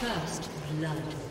First blood.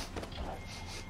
Killing spree.